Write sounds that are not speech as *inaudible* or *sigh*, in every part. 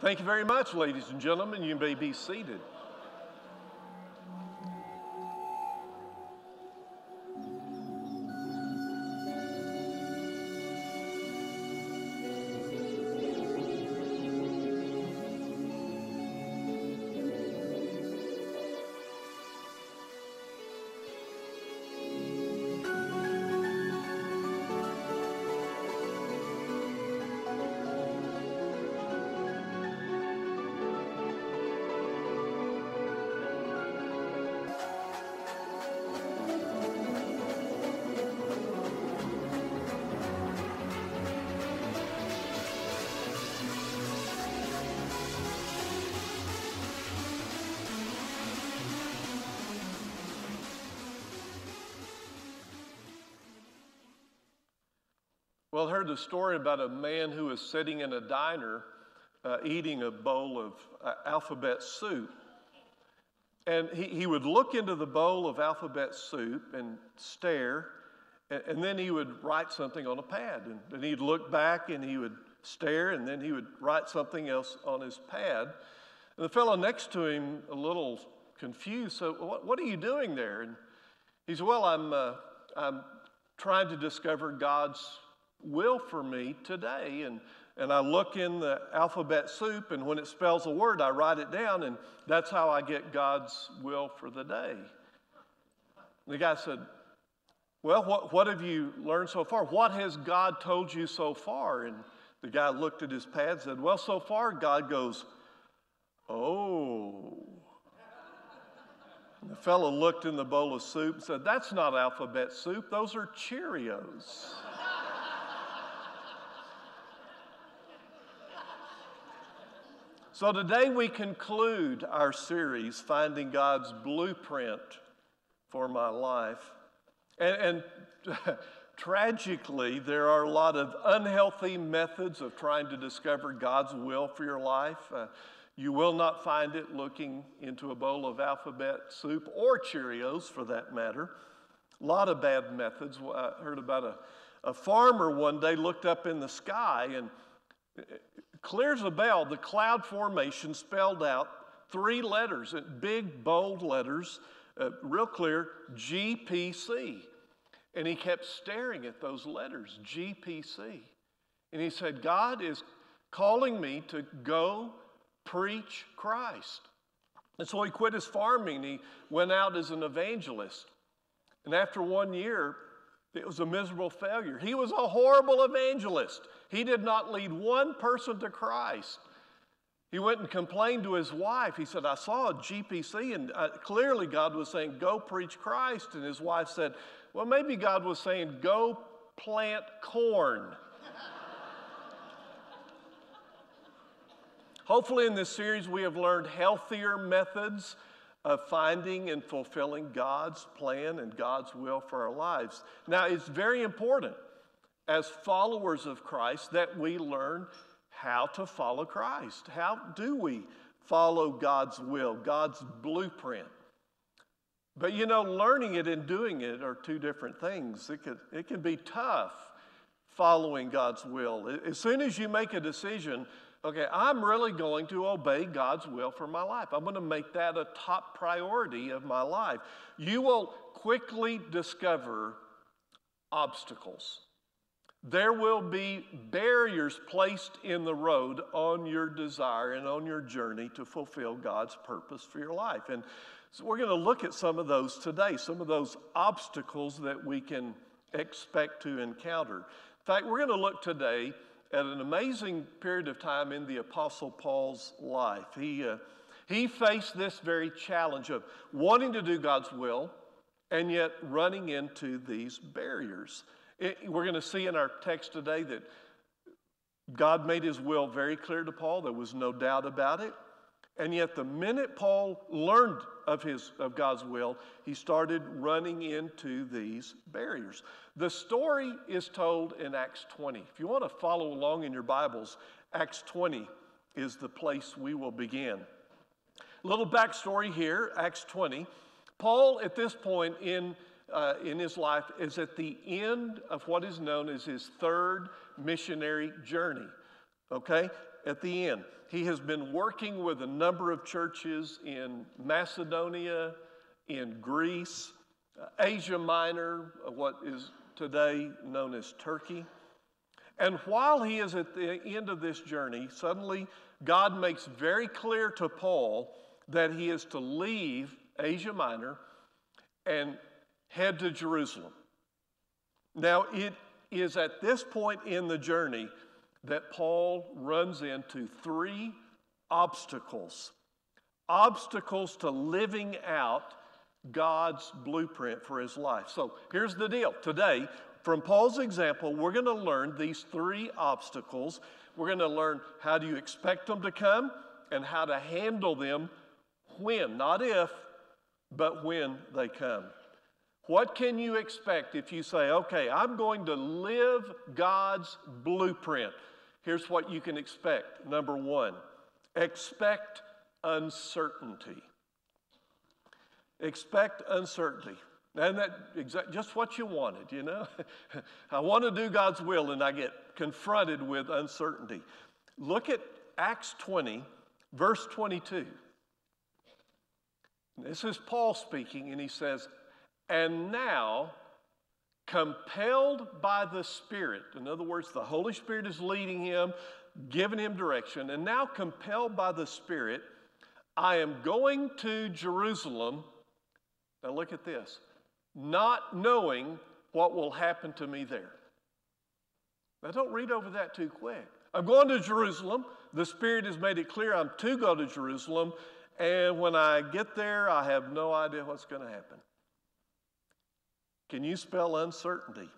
Thank you very much, ladies and gentlemen. You may be seated. Well, I heard the story about a man who was sitting in a diner uh, eating a bowl of uh, alphabet soup. And he, he would look into the bowl of alphabet soup and stare, and, and then he would write something on a pad. And then he'd look back and he would stare, and then he would write something else on his pad. And the fellow next to him, a little confused, so what, what are you doing there? And he said, Well, I'm, uh, I'm trying to discover God's will for me today. And, and I look in the alphabet soup, and when it spells a word, I write it down, and that's how I get God's will for the day. And the guy said, Well, what, what have you learned so far? What has God told you so far? And the guy looked at his pad and said, Well, so far, God goes, Oh. And the fellow looked in the bowl of soup and said, That's not alphabet soup, those are Cheerios. So today we conclude our series, Finding God's Blueprint for My Life. And, and *laughs* tragically, there are a lot of unhealthy methods of trying to discover God's will for your life. Uh, you will not find it looking into a bowl of alphabet soup or Cheerios for that matter. A lot of bad methods. I heard about a, a farmer one day looked up in the sky and clear as a bell, the cloud formation spelled out three letters, big, bold letters, uh, real clear GPC. And he kept staring at those letters, GPC. And he said, God is calling me to go preach Christ. And so he quit his farming. He went out as an evangelist. And after one year, it was a miserable failure. He was a horrible evangelist. He did not lead one person to Christ. He went and complained to his wife. He said, I saw a GPC, and uh, clearly God was saying, Go preach Christ. And his wife said, Well, maybe God was saying, Go plant corn. *laughs* Hopefully, in this series, we have learned healthier methods of finding and fulfilling God's plan and God's will for our lives. Now, it's very important as followers of Christ that we learn how to follow Christ. How do we follow God's will, God's blueprint? But you know, learning it and doing it are two different things. It can, it can be tough following God's will. As soon as you make a decision okay, I'm really going to obey God's will for my life. I'm going to make that a top priority of my life. You will quickly discover obstacles. There will be barriers placed in the road on your desire and on your journey to fulfill God's purpose for your life. And so we're going to look at some of those today, some of those obstacles that we can expect to encounter. In fact, we're going to look today at an amazing period of time in the Apostle Paul's life. He, uh, he faced this very challenge of wanting to do God's will and yet running into these barriers. It, we're going to see in our text today that God made his will very clear to Paul. There was no doubt about it. And yet, the minute Paul learned of, his, of God's will, he started running into these barriers. The story is told in Acts 20. If you want to follow along in your Bibles, Acts 20 is the place we will begin. Little backstory here Acts 20. Paul, at this point in, uh, in his life, is at the end of what is known as his third missionary journey. Okay? At the end. He has been working with a number of churches in Macedonia, in Greece, uh, Asia Minor, uh, what is today known as Turkey. And while he is at the end of this journey, suddenly God makes very clear to Paul that he is to leave Asia Minor and head to Jerusalem. Now, it is at this point in the journey that Paul runs into three obstacles obstacles to living out God's blueprint for his life. So here's the deal. Today, from Paul's example, we're going to learn these three obstacles. We're going to learn how do you expect them to come and how to handle them when, not if, but when they come. What can you expect if you say, okay, I'm going to live God's blueprint? Here's what you can expect. Number one, expect uncertainty. Expect uncertainty. And that exact, just what you wanted, you know? *laughs* I want to do God's will and I get confronted with uncertainty. Look at Acts 20, verse 22. This is Paul speaking, and he says, and now, compelled by the Spirit, in other words, the Holy Spirit is leading him, giving him direction, and now compelled by the Spirit, I am going to Jerusalem. Now look at this not knowing what will happen to me there. Now don't read over that too quick. I'm going to Jerusalem. The Spirit has made it clear I'm to go to Jerusalem. And when I get there, I have no idea what's going to happen. Can you spell uncertainty?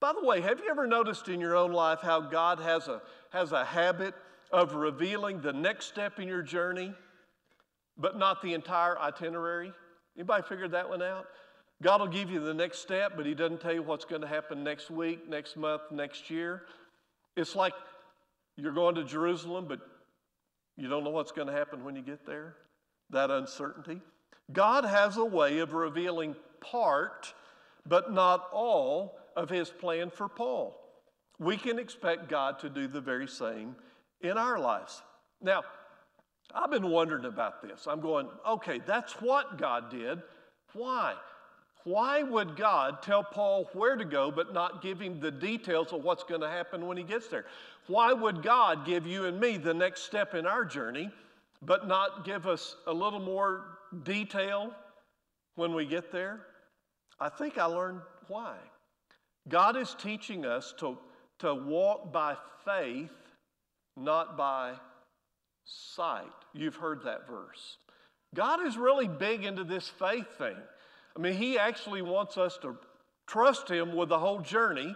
By the way, have you ever noticed in your own life how God has a, has a habit of revealing the next step in your journey, but not the entire itinerary? Anybody figured that one out? God will give you the next step, but He doesn't tell you what's going to happen next week, next month, next year. It's like you're going to Jerusalem, but you don't know what's going to happen when you get there. That uncertainty. God has a way of revealing part but not all of his plan for Paul. We can expect God to do the very same in our lives. Now, I've been wondering about this. I'm going, okay, that's what God did. Why? Why would God tell Paul where to go but not give him the details of what's going to happen when he gets there? Why would God give you and me the next step in our journey but not give us a little more detail when we get there? I think I learned why. God is teaching us to, to walk by faith, not by sight. You've heard that verse. God is really big into this faith thing. I mean, He actually wants us to trust Him with the whole journey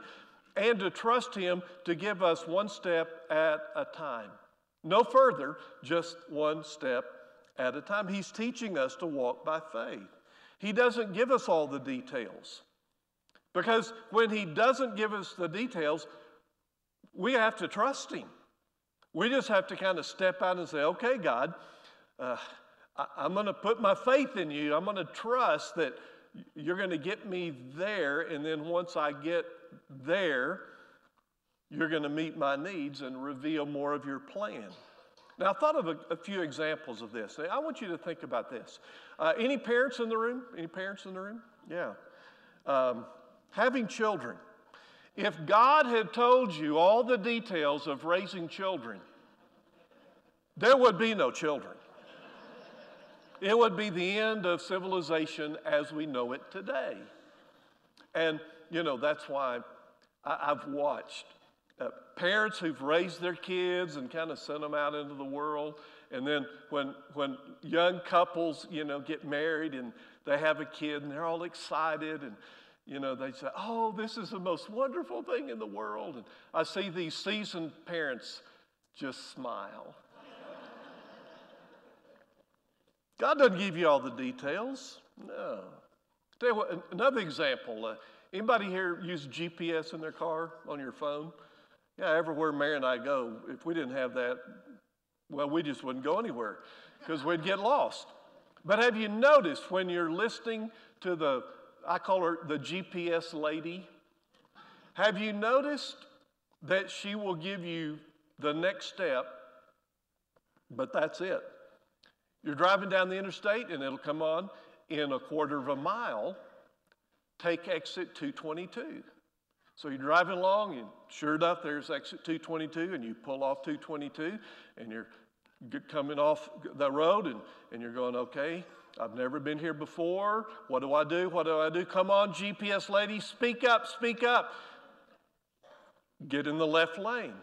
and to trust Him to give us one step at a time. No further, just one step at a time. He's teaching us to walk by faith. He doesn't give us all the details. Because when He doesn't give us the details, we have to trust Him. We just have to kind of step out and say, okay, God, uh, I, I'm going to put my faith in you. I'm going to trust that you're going to get me there. And then once I get there, you're going to meet my needs and reveal more of your plan. Now, I thought of a, a few examples of this. I want you to think about this. Uh, any parents in the room? Any parents in the room? Yeah. Um, having children. If God had told you all the details of raising children, there would be no children. It would be the end of civilization as we know it today. And, you know, that's why I, have watched uh, parents who've raised their kids and kind of sent them out into the world. And then when, when young couples, you know, get married and they have a kid and they're all excited and, you know, they say, oh, this is the most wonderful thing in the world. And I see these seasoned parents just smile. God doesn't give you all the details. No. Tell you what, another example. Uh, anybody here use GPS in their car on your phone? Yeah, everywhere Mary and I go, if we didn't have that, well, we just wouldn't go anywhere because we'd get lost. But have you noticed when you're listening to the, I call her the GPS lady, have you noticed that she will give you the next step But that's it. You're driving down the interstate and it'll come on in a quarter of a mile. Take exit 222. So you're driving along, and sure enough, there's exit 222, and you pull off 222, and you're coming off the road, and, and you're going, okay, I've never been here before. What do I do? What do I do? Come on, GPS lady, speak up, speak up. Get in the left lane.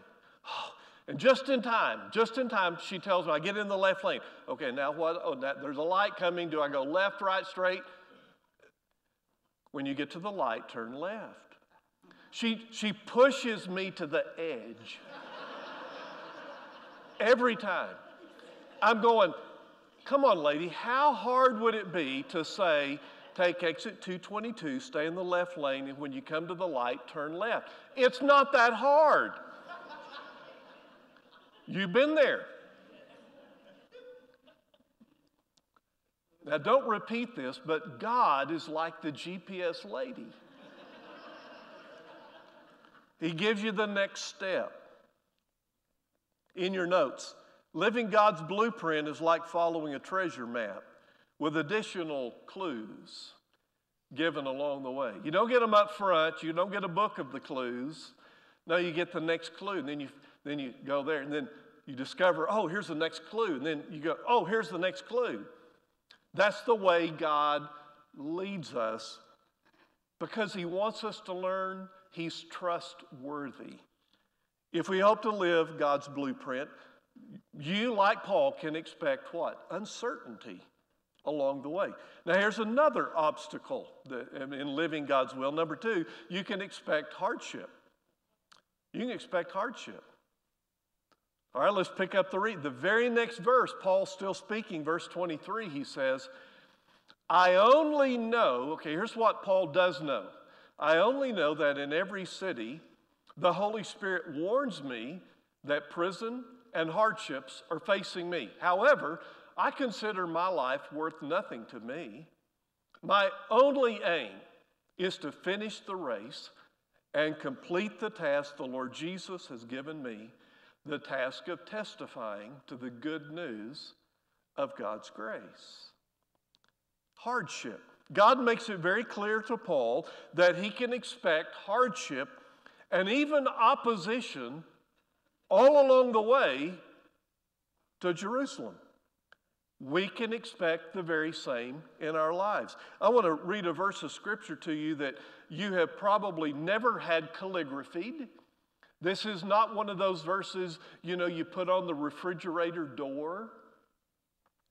*sighs* And just in time, just in time, she tells me, I get in the left lane. Okay, now what? Oh, that, there's a light coming. Do I go left, right, straight? When you get to the light, turn left. She, she pushes me to the edge. Every time. I'm going, come on, lady, how hard would it be to say, take exit 222, stay in the left lane, and when you come to the light, turn left? It's not that hard. You've been there. Now, don't repeat this, but God is like the GPS lady. He gives you the next step. In your notes, living God's blueprint is like following a treasure map with additional clues given along the way. You don't get them up front, you don't get a book of the clues. No, you get the next clue, and then you, then you go there, and then you discover, oh, here's the next clue. And then you go, oh, here's the next clue. That's the way God leads us because He wants us to learn He's trustworthy. If we hope to live God's blueprint, you, like Paul, can expect what? Uncertainty along the way. Now, here's another obstacle in living God's will. Number two, you can expect hardship. You can expect hardship. All right, let's pick up the read. The very next verse, Paul's still speaking, verse 23, he says, I only know, okay, here's what Paul does know. I only know that in every city, the Holy Spirit warns me that prison and hardships are facing me. However, I consider my life worth nothing to me. My only aim is to finish the race and complete the task the Lord Jesus has given me the task of testifying to the good news of God's grace. Hardship. God makes it very clear to Paul that he can expect hardship and even opposition all along the way to Jerusalem. We can expect the very same in our lives. I want to read a verse of scripture to you that you have probably never had calligraphied. This is not one of those verses, you know, you put on the refrigerator door.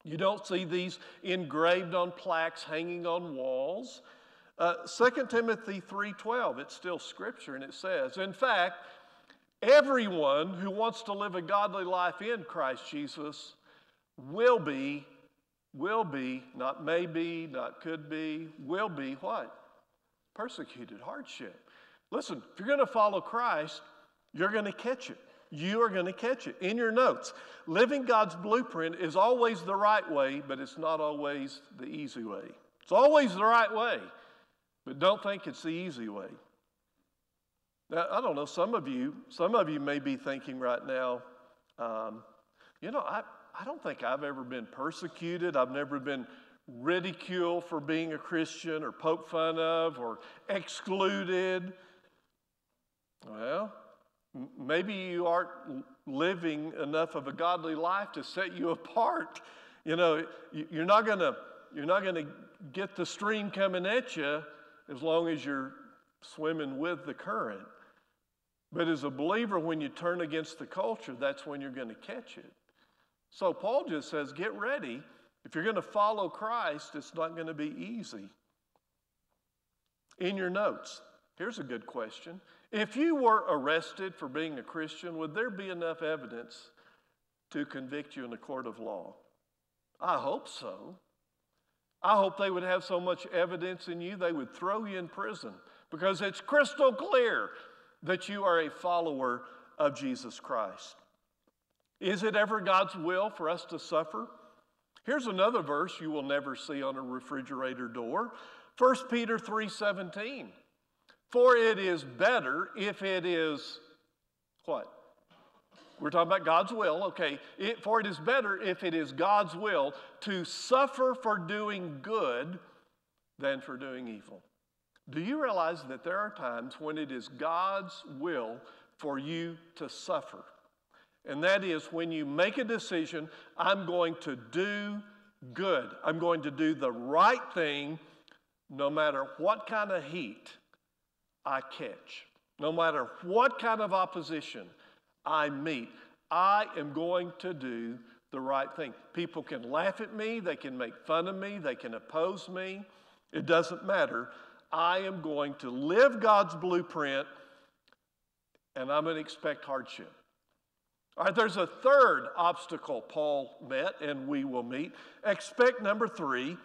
You don't see these engraved on plaques hanging on walls. Uh, 2 Timothy 3:12, it's still scripture and it says, in fact, everyone who wants to live a godly life in Christ Jesus will be will be, not maybe, not could be, will be what? Persecuted, hardship. Listen, if you're going to follow Christ, you're going to catch it. You are going to catch it in your notes. Living God's blueprint is always the right way, but it's not always the easy way. It's always the right way, but don't think it's the easy way. Now, I don't know, some of you, some of you may be thinking right now, um, you know, I, I don't think I've ever been persecuted. I've never been ridiculed for being a Christian or poked fun of or excluded. Well, Maybe you aren't living enough of a godly life to set you *laughs* apart. You know, you're not gonna you're not gonna get the stream coming at you as long as you're swimming with the current. But as a believer, when you turn against the culture, that's when you're going to catch it. So Paul just says, get ready. If you're going to follow Christ, it's not going to be easy. In your notes, here's a good question if you were arrested for being a Christian, would there be enough evidence to convict you in a court of law? I hope so. I hope they would have so much evidence in you they would throw you in prison because it's crystal clear that you are a follower of Jesus Christ. Is it ever God's will for us to suffer? Here's another verse you will never see on a refrigerator door. 1 Peter 3:17. For it is better if it is what? we're talking about God's will, okay, it, for it is better if it is God's will to suffer for doing good than for doing evil. Do you realize that there are times when it is God's will for you to suffer? And that is when you make a decision, I'm going to do good. I'm going to do the right thing no matter what kind of heat I catch, no matter what kind of opposition I meet. I am going to do the right thing. People can laugh at me, they can make fun of me, they can oppose me. It doesn't matter. I am going to live God's blueprint and I'm going to expect hardship. All right, there's a third obstacle Paul met and we will meet. Expect number three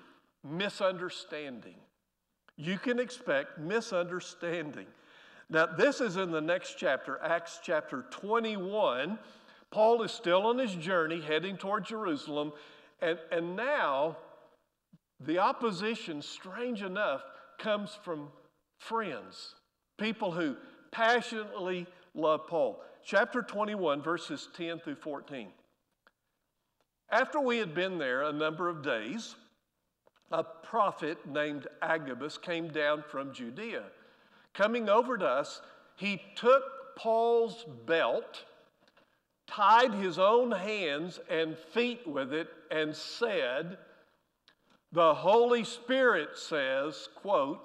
misunderstanding. You can expect misunderstanding. Now, this is in the next chapter, Acts chapter 21. Paul is still on his journey heading toward Jerusalem, and, and now the opposition, strange enough, comes from friends, people who passionately love Paul. Chapter 21, verses 10 through 14. After we had been there a number of days, a prophet named Agabus came down from Judea. Coming over to us, he took Paul's belt, tied his own hands and feet with it, and said, The Holy Spirit says, quote,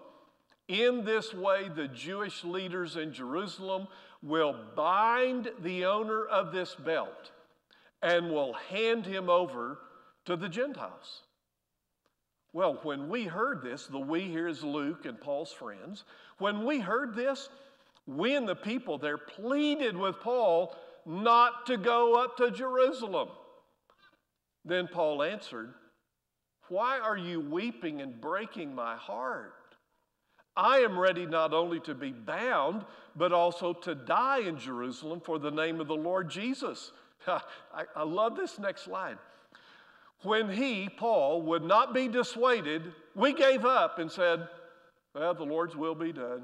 in this way, the Jewish leaders in Jerusalem will bind the owner of this belt and will hand him over to the Gentiles. Well, when we heard this, the we here is Luke and Paul's friends. When we heard this, we and the people there pleaded with Paul not to go up to Jerusalem. Then Paul answered, Why are you weeping and breaking my heart? I am ready not only to be bound, but also to die in Jerusalem for the name of the Lord Jesus. *laughs* I, love this next slide. When he, Paul, would not be dissuaded, we gave up and said, Well, the Lord's will be done.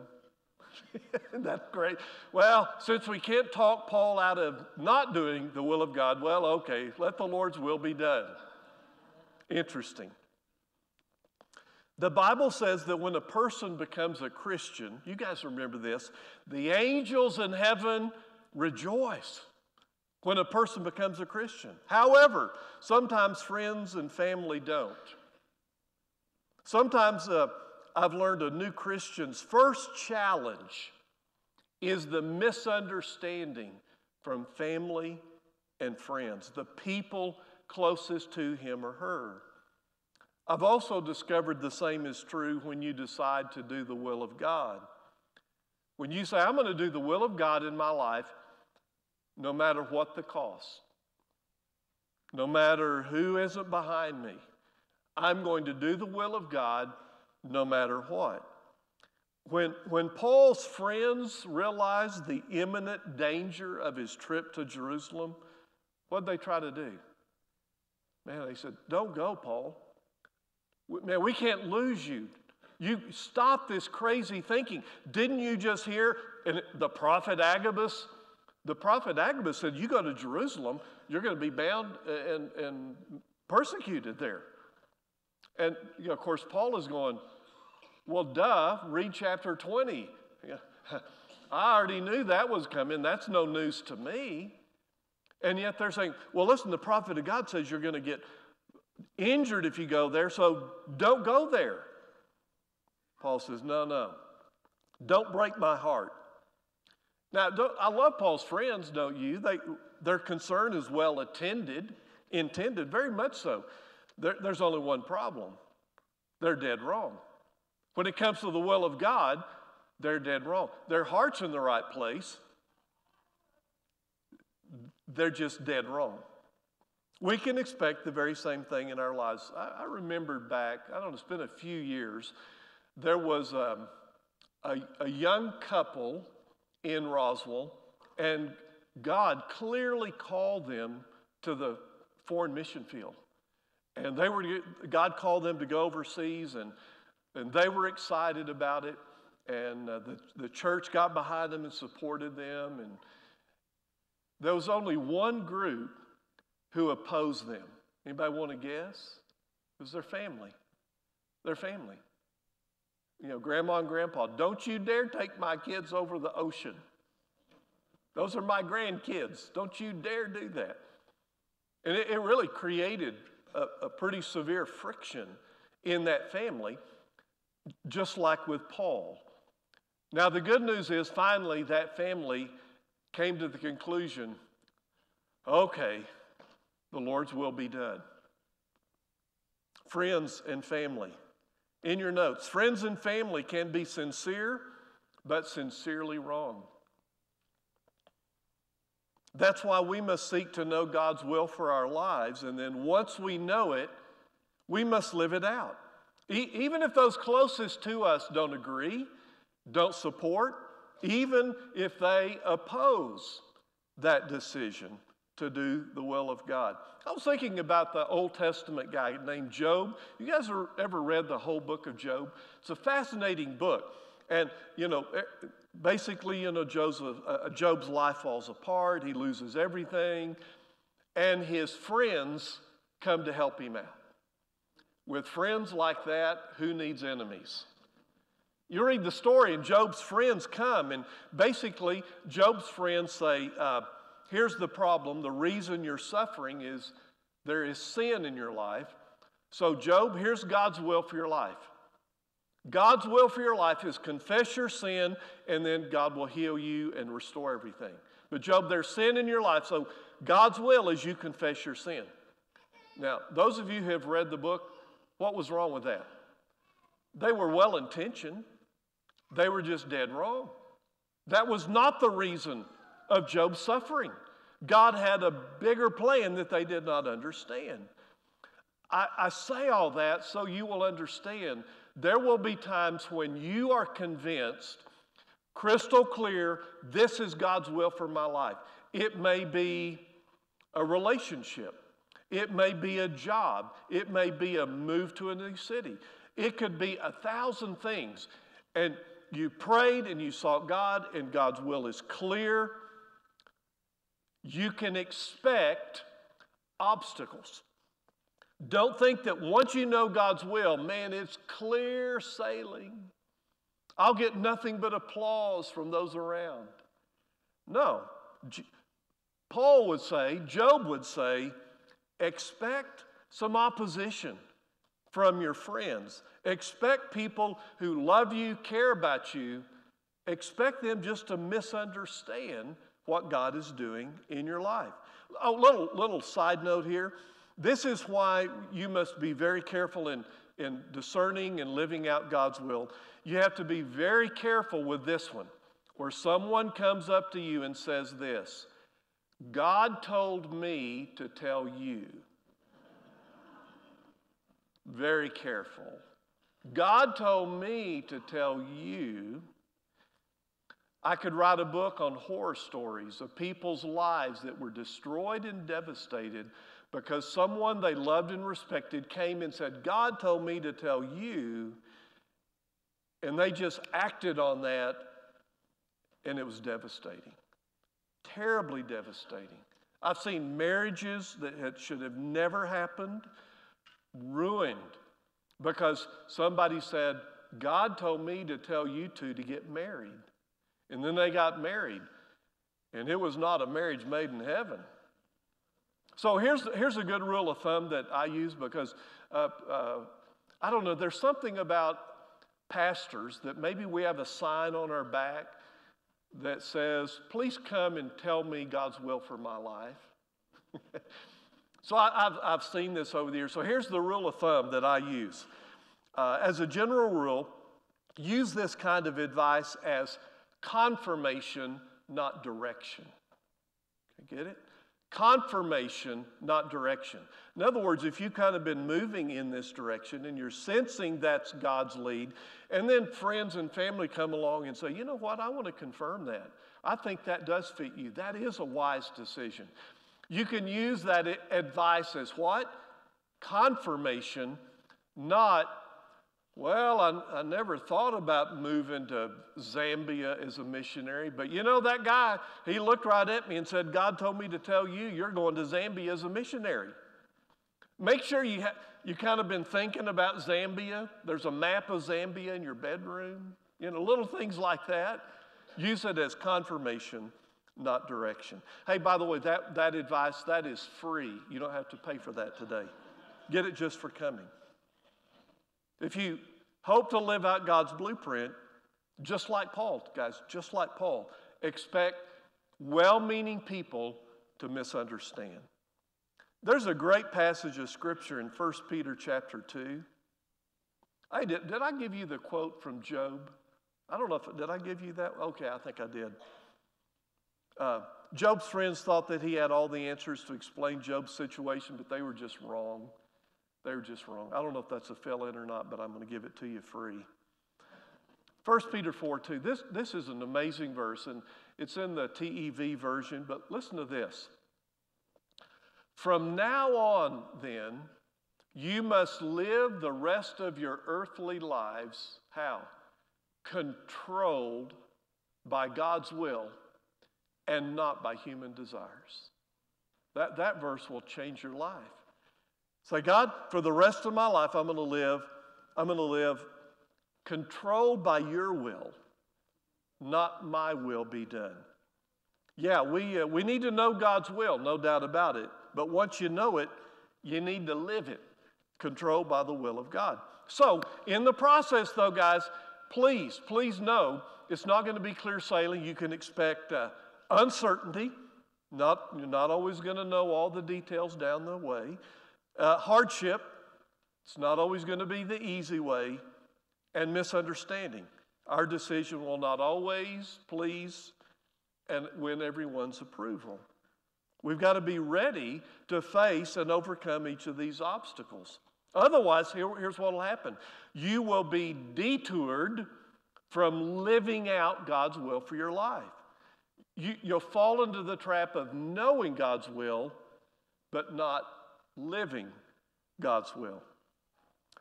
*laughs* That's great. Well, since we can't talk Paul out of not doing the will of God, well, okay, let the Lord's will be done. Interesting. The Bible says that when a person becomes a Christian, you guys remember this, the angels in heaven rejoice when a person becomes a Christian. However, sometimes friends and family don't. Sometimes uh, I've learned a new Christian's first challenge is the misunderstanding from family and friends, the people closest to him or her. I've also discovered the same is true when you decide to do the will of God. When you say, I'm going to do the will of God in my life, no matter what the cost, no matter who isn't behind me, I'm going to do the will of God no matter what. When, when Paul's friends realized the imminent danger of his trip to Jerusalem, what did they try to do? Man, they said, Don't go, Paul. Man, we can't lose you. You stop this crazy thinking. Didn't you just hear the prophet Agabus? The prophet Agabus said, You go to Jerusalem, you're going to be bound uh, and, and persecuted there. And you know, of course, Paul is going, Well, duh, read chapter 20. *laughs* I already knew that was coming. That's no news to me. And yet they're saying, Well, listen, the prophet of God says you're going to get injured if you go there, so don't go there. Paul says, No, no. Don't break my heart. Now, I love Paul's friends, don't you? They, their concern is well attended, intended, very much so. There, there's only one problem they're dead wrong. When it comes to the will of God, they're dead wrong. Their heart's in the right place, they're just dead wrong. We can expect the very same thing in our lives. I, I remembered back, I don't know, it's been a few years, there was um, a, a young couple in Roswell, and God clearly called them to the foreign mission field. And they were, God called them to go overseas, and, and they were excited about it. And uh, the, the church got behind them and supported them. And there was only one group who opposed them. Anybody want to guess? It was their family. Their family. You know, grandma and grandpa, don't you dare take my kids over the ocean. Those are my grandkids. Don't you dare do that. And it, it really created a, a pretty severe friction in that family, just like with Paul. Now, the good news is finally that family came to the conclusion okay, the Lord's will be done. Friends and family, in your notes, friends and family can be sincere, but sincerely wrong. That's why we must seek to know God's will for our lives, and then once we know it, we must live it out. E- even if those closest to us don't agree, don't support, even if they oppose that decision to do the will of God. I was thinking about the Old Testament guy named Job. You guys ever read the whole book of Job? It's a fascinating book. And, you know, basically, you know, Job's, uh, Job's life falls apart, he loses everything, and his friends come to help him out. With friends like that, who needs enemies? You read the story, and Job's friends come, and basically, Job's friends say, uh, Here's the problem the reason you're suffering is there is sin in your life. So, Job, here's God's will for your life. God's will for your life is confess your sin, and then God will heal you and restore everything. But, Job, there's sin in your life, so God's will is you confess your sin. Now, those of you who have read the book, what was wrong with that? They were well intentioned, they were just dead wrong. That was not the reason of Job's suffering. God had a bigger plan that they did not understand. I, I, say all that so you will understand there will be times when you are convinced, crystal clear, this is God's will for my life. It may be a relationship, it may be a job, it may be a move to a new city, it could be a thousand things. And you prayed and you sought God, and God's will is clear. You can expect obstacles. Don't think that once you know God's will, man, it's clear sailing. I'll get nothing but applause from those around. No. Paul would say, Job would say, expect some opposition from your friends. Expect people who love you, care about you, expect them just to misunderstand what God is doing in your life. A little, little side note here. This is why you must be very careful in, in discerning and living out God's will. You have to be very careful with this one, where someone comes up to you and says this God told me to tell you. Very careful. God told me to tell you. I could write a book on horror stories of people's lives that were destroyed and devastated because someone they loved and respected came and said, God told me to tell you. And they just acted on that, and it was devastating. Terribly devastating. I've seen marriages that should have never happened ruined because somebody said, God told me to tell you two to get married. And then they got married. And it was not a marriage made in heaven. So here's, here's a good rule of thumb that I use because uh, uh, I don't know, there's something about pastors that maybe we have a sign on our back that says, Please come and tell me God's will for my life. *laughs* so I, have I've seen this over the years. So here's the rule of thumb that I use. Uh, as a general rule, use this kind of advice as confirmation, not direction. Get it? Confirmation, not direction. In other words, if you've kind of been moving in this direction and you're sensing that's God's lead, and then friends and family come along and say, you know what, I want to confirm that. I think that does fit you. That is a wise decision. You can use that advice as what? Confirmation, not Well, I, I never thought about moving to Zambia as a missionary, but you know, that guy, he looked right at me and said, God told me to tell you, you're going to Zambia as a missionary. Make sure you, ha- you kind of been thinking about Zambia. There's a map of Zambia in your bedroom, you know, little things like that. Use it as confirmation, not direction. Hey, by the way, that, that advice, that is free. You don't have to pay for that today. Get it just for coming. If you hope to live out God's blueprint, just like Paul, guys, just like Paul, expect well meaning people to misunderstand. There's a great passage of scripture in 1 Peter chapter 2. Hey, did, did I give you the quote from Job? I don't know if, did I give you that? Okay, I think I did. Uh, Job's friends thought that he had all the answers to explain Job's situation, but they were just wrong. They were just wrong. I don't know if that's a fill in or not, but I'm going to give it to you free. 1 Peter 4 2. This, this is an amazing verse, and it's in the TEV version, but listen to this. From now on, then, you must live the rest of your earthly lives, how? Controlled by God's will and not by human desires. That, that verse will change your life. Say, God, for the rest of my life, I'm going to live, I'm going to live controlled by your will, not my will be done. Yeah, we, uh, we need to know God's will, no doubt about it. But once you know it, you need to live it, controlled by the will of God. So, in the process, though, guys, please, please know it's not going to be clear sailing. You can expect uh, uncertainty. Not, you're not always going to know all the details down the way. Uh, hardship. It's not always going to be the easy way. And misunderstanding. Our decision will not always please and win everyone's approval. We've got to be ready to face and overcome each of these obstacles. Otherwise, here, here's what will happen you will be detoured from living out God's will for your life. You, you'll fall into the trap of knowing God's will, but not living God's will.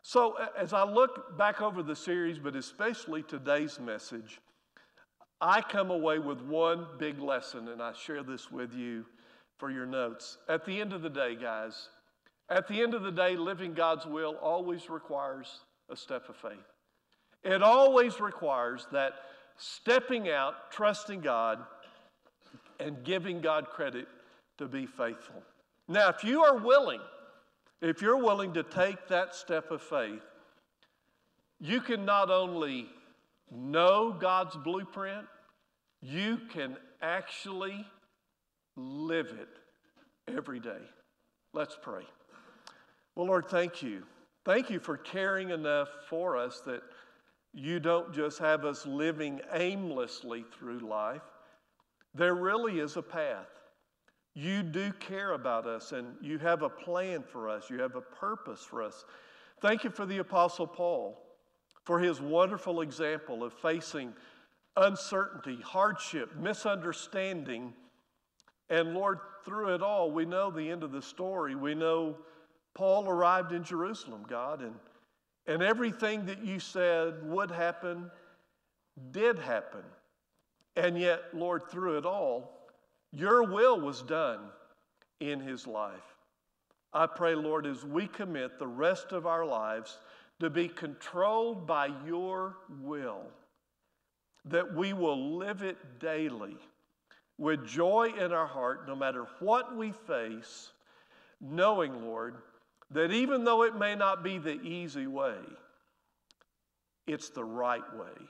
So, as I look back over the series, but especially today's message, I come away with one big lesson, and I share this with you for your notes. At the end of the day, guys, at the end of the day, living God's will always requires a step of faith. It always requires that stepping out, trusting God, and giving God credit to be faithful. Now, if you are willing, if you're willing to take that step of faith, you can not only know God's blueprint, you can actually live it every day. Let's pray. Well, Lord, thank you. Thank you for caring enough for us that you don't just have us living aimlessly through life. There really is a path. You do care about us and you have a plan for us, you have a purpose for us. Thank you for the Apostle Paul, for his wonderful example of facing uncertainty, hardship, misunderstanding and Lord, through it all, we know the end of the story. We know Paul arrived in Jerusalem, God, and, and everything that you said would happen did happen. And yet, Lord, through it all, your will was done in his life. I pray, Lord, as we commit the rest of our lives to be controlled by your will, that we will live it daily with joy in our heart, no matter what we face, knowing, Lord, that even though it may not be the easy way, it's the right way.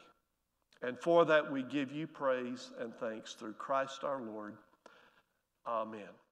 And for that, we give you praise and thanks through Christ our Lord. Amen.